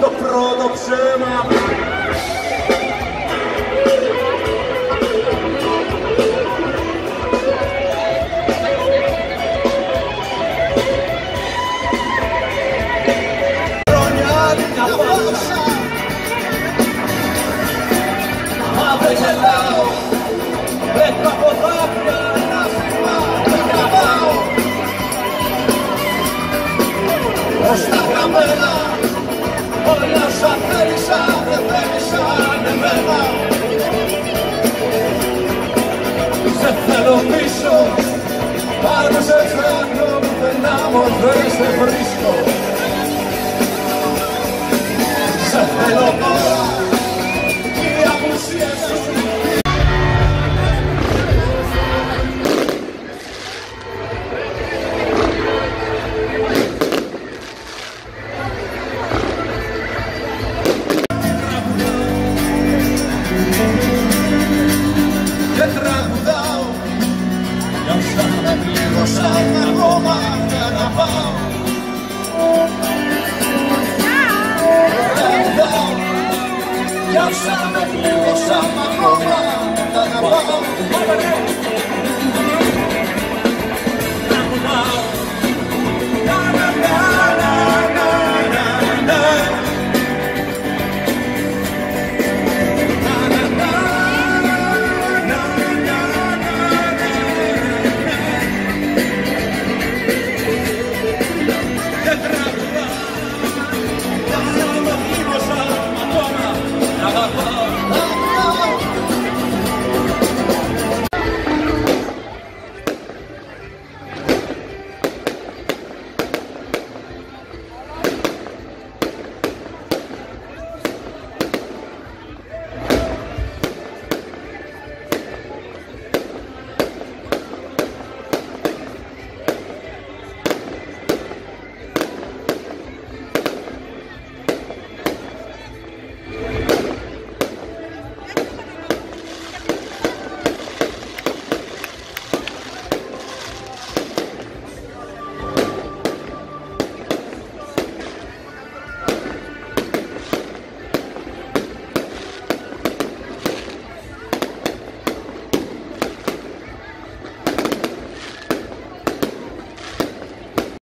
Το πρώτο ψέμα. Μαύρη γελάω, έχω από εμένα Όλα σαν θέλησα δεν θέλησαν εμένα Σε θέλω πίσω Πάρ' με σε θέλω, πουθενά μου δεν σε βρίσκω Shabbat.